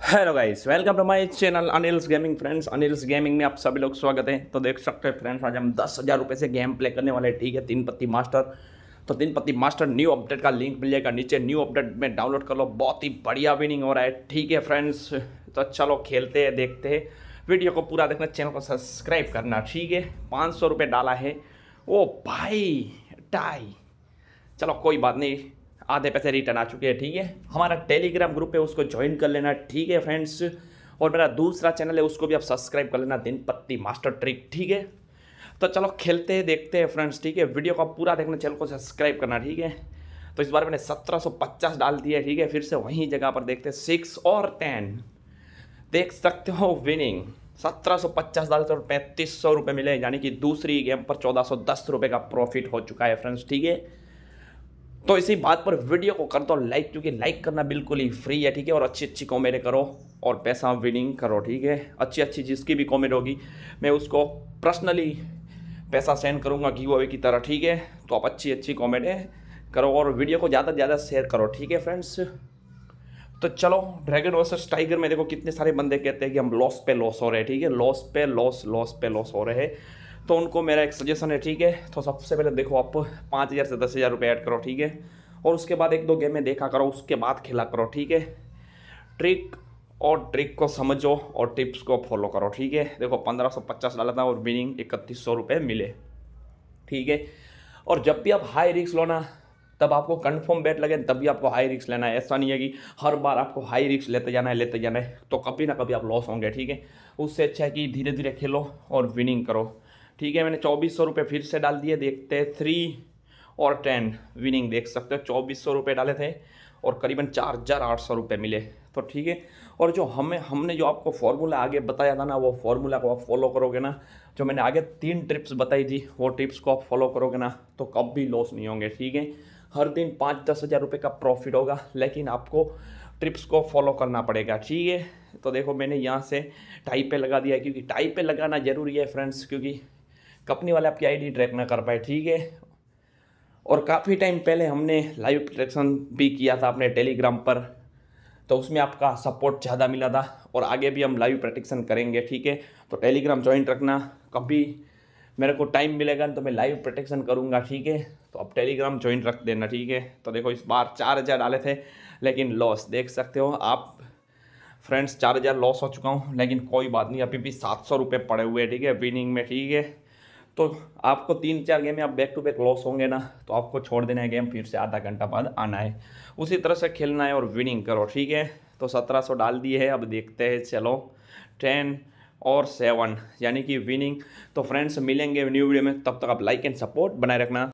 Hello guys welcome to my channel Anil's gaming friends Anil's gaming में आप सभी लोग स्वागत है। तो देख सकते हैं फ्रेंड्स आज हम दस हज़ार रुपये से गेम प्ले करने वाले ठीक है, तीन पत्ती मास्टर तो Teen Patti master new update का लिंक मिल जाएगा नीचे। न्यू अपडेट में डाउनलोड कर लो। बहुत ही बढ़िया विनिंग हो रहा है। ठीक है फ्रेंड्स तो चलो खेलते हैं, देखते हैं। वीडियो को पूरा देखना चैनल को सब्सक्राइब करना। ठीक है, पाँच डाला है। ओ भाई, टाई। चलो कोई बात नहीं। आधे पैसे रिटर्न आ चुके हैं, ठीक है? हमारा टेलीग्राम ग्रुप है, उसको ज्वाइन कर लेना, ठीक है फ्रेंड्स और मेरा दूसरा चैनल है, उसको भी आप सब्सक्राइब कर लेना दिन पत्ती मास्टर ट्रिक ठीक है? तो चलो खेलते हैं, देखते हैं फ्रेंड्स ठीक है? वीडियो को पूरा देखना चैनल को सब्सक्राइब करना, ठीक है? तो इस बार मैंने सत्रह सौ पचास डाल दिया ठीक है? फिर से वहीं जगह पर देखते हैं सिक्स और टेन देख सकते हो विनिंग सत्रह सौ पचास डाले तो पैंतीस सौ रुपये मिले, यानी कि दूसरी गेम पर चौदह सौ दस रुपये का प्रॉफिट हो चुका है फ्रेंड्स ठीक है? तो इसी बात पर वीडियो को कर दो लाइक, क्योंकि लाइक करना बिल्कुल ही फ्री है, ठीक है? और अच्छी अच्छी कॉमेडी करो और पैसा विनिंग करो, ठीक है? अच्छी अच्छी जिसकी भी कॉमेडी होगी, मैं उसको पर्सनली पैसा सेंड करूँगा गिव अवे की तरह, ठीक है? तो आप अच्छी अच्छी कॉमेडी करो और वीडियो को ज़्यादा से ज़्यादा शेयर करो, ठीक है फ्रेंड्स तो चलो ड्रैगन वर्सेस टाइगर में देखो कितने सारे बंदे कहते हैं कि हम लॉस पे लॉस हो रहे हैं, ठीक है? लॉस पे लॉस लॉस पे लॉस हो रहे हैं। तो उनको मेरा एक सजेशन है, ठीक है? तो सबसे पहले देखो आप, पाँच हज़ार से दस हज़ार रुपये ऐड करो, ठीक है? और उसके बाद एक दो गेम देखा करो, उसके बाद खेला करो, ठीक है? ट्रिक और ट्रिक को समझो और टिप्स को फॉलो करो, ठीक है? देखो, पंद्रह सौ पचास डाला था और विनिंग इकतीस सौ रुपये मिले, ठीक है? और जब भी आप हाई रिक्स लो ना, तब आपको कंफर्म बेट लगे, तब भी आपको हाई रिक्स लेना है। ऐसा नहीं है कि हर बार आपको हाई रिक्स लेते जाना है, लेते जाना है तो कभी ना कभी आप लॉस होंगे, ठीक है? उससे अच्छा है कि धीरे धीरे खेलो और विनिंग करो। ठीक है, मैंने चौबीस सौ रुपये फिर से डाल दिए, देखते हैं थ्री और टेन विनिंग देख सकते हो, चौबीस सौ रुपये डाले थे और करीबन चार हज़ार आठ सौ रुपये मिले तो ठीक है। और जो हमें, हमने जो आपको फार्मूला आगे बताया था ना, वो फार्मूला को आप फॉलो करोगे ना, जो मैंने आगे तीन ट्रिप्स बताई थी, वो ट्रिप्स को आप फॉलो करोगे ना तो कब भी लॉस नहीं होंगे, ठीक है। हर दिन पाँच दस हज़ार रुपये का प्रॉफिट होगा, लेकिन आपको ट्रिप्स को फॉलो करना पड़ेगा, ठीक है। तो देखो, मैंने यहाँ से टाई पे लगा दिया, क्योंकि टाई पे लगाना ज़रूरी है फ्रेंड्स क्योंकि कंपनी वाले आपकी आईडी ट्रैक ना कर पाए, ठीक है? और काफ़ी टाइम पहले हमने लाइव प्रोटेक्शन भी किया था अपने टेलीग्राम पर तो उसमें आपका सपोर्ट ज़्यादा मिला था और आगे भी हम लाइव प्रोटेक्शन करेंगे, ठीक है? तो टेलीग्राम ज्वाइन रखना, कभी मेरे को टाइम मिलेगा तो मैं लाइव प्रोटेक्शन करूँगा, ठीक है? तो आप टेलीग्राम ज्वाइन रख देना, ठीक है? तो देखो इस बार चार हज़ार डाले थे, लेकिन लॉस देख सकते हो आप। फ्रेंड्स चार हज़ार लॉस हो चुका हूँ, लेकिन कोई बात नहीं, अभी भी सात सौ रुपये पड़े हुए हैं, ठीक है? विनिंग में, ठीक है? तो आपको तीन चार गेम में आप बैक टू बैक लॉस होंगे ना तो आपको छोड़ देना है गेम फिर से आधा घंटा बाद आना है। उसी तरह से खेलना है और विनिंग करो, ठीक है? तो सत्रह सौ डाल दिए है, अब देखते हैं, चलो। टेन और सेवन यानी कि विनिंग तो फ्रेंड्स मिलेंगे न्यू वीडियो में, तब तक आप लाइक एंड सपोर्ट बनाए रखना।